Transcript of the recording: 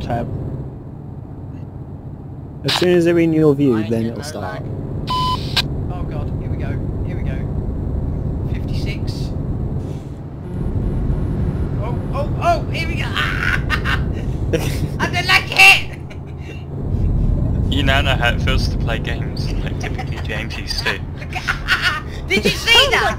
tab. As soon as they're in your view, then it'll start. lag. Oh god, here we go, here we go. 56. Oh, oh, oh, here we go! I don't like it! You now know how it feels to play games like typically James used to. Did you see that?